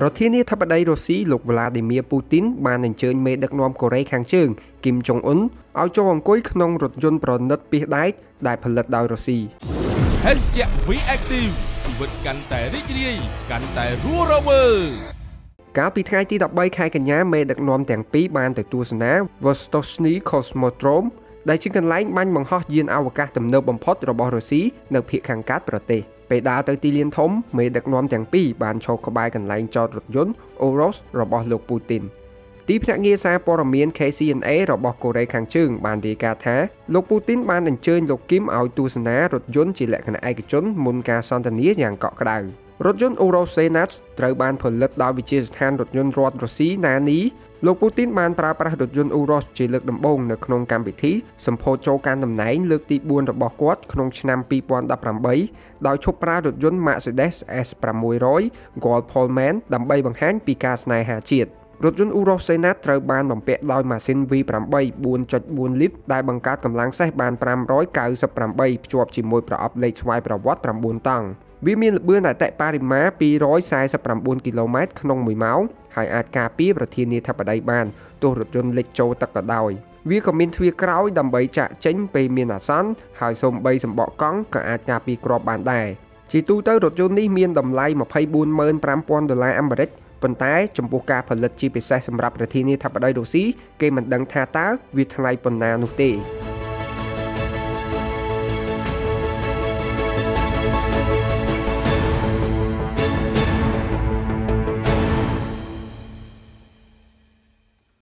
ប្រធានាធិបតីរុស្ស៊ីលោកវ្លាឌីមៀពូទីនបានអញ្ជើញមេដឹកនាំកូរ៉េខាងជើងគីមចុងអ៊ុនឲ្យចូលអង្គុយក្នុងរថយន្តប្រណិតពីសដែកដែលផលិតដោយរុស្ស៊ី Hashtag VActive ជីវិតកាន់តែរីករាយកាន់តែរស់រវើកកាលពីថ្ងៃទី13ខែកញ្ញាមេដឹកនាំទាំងពីរបានទៅទស្សនា Vostochny Cosmodrome ដែលជាកន្លែងបាញ់បង្ហោះយានអវកាសទំនើបបំផុតរបស់រុស្ស៊ីនៅភូមិខាងកើតប្រទេស ពេលដើរទៅទីលានធំមេដឹកនាំទាំងពីរបានឈរក្បែរកន្លែងចតរថយន្ត Oros របស់លោកពូទីនទីភ្នាក់ងារសារព័ត៌មាន KCNA របស់កូរ៉េខាងជើងបានរាយការណ៍ថាលោកពូទីនបានអញ្ជើញលោកគីមឲ្យទស្សនារថយន្តជាលក្ខណៈឯកជនមុនការសន្ទនាយ៉ាងកក់ក្ដៅ រថយន្ត Euro Senat ត្រូវបានផលិតដោយវិទ្យាស្ថានរថយន្តរដ្ឋរុស្ស៊ី NANI លោកពូទីនបានប្រើប្រាស់រថយន្ត Uros ជាលើកដំបូងនៅក្នុងកម្មវិធីសម្ពោធចូលកាន់តំណែងលើកទី4របស់គាត់ក្នុងឆ្នាំ2018ដោយឈប់ប្រើរថយន្ត Mercedes S600 Gold Pullman ដើម្បីបង្ហាញពីការស្នេហាជាតិរថយន្ត Uros Senat ត្រូវបានបំពាក់ដោយម៉ាស៊ីន V8 4.4លីត្រដែលបង្កើតកម្លាំងសេះបាន598ភ្ជាប់ជាមួយប្រអប់លេខស្វ័យប្រវត្តិ9តង់ វាមានល្បឿនអតិបរមា249គីឡូម៉ែត្រក្នុង1ម៉ោងហើយអាចការពារប្រធានាធិបតីបានទោះរថយន្តលិចចូលទឹកក៏ដោយវាក៏មានទ្វារក្រោយដើម្បីចាក់ចេញពេលមានអាសន្នហើយសូម្បីសម្បកកង់ក៏អាចការពារគ្រាប់បានដែរជាទូទៅរថយន្តនេះមានតម្លៃ245,000ដុល្លារអាមេរិកប៉ុន្តែចំពោះការផលិតជាពិសេសសម្រាប់ប្រធានាធិបតីរុស្ស៊ីគេមិនដឹងថាតើវាថ្លៃប៉ុណ្ណានោះទេ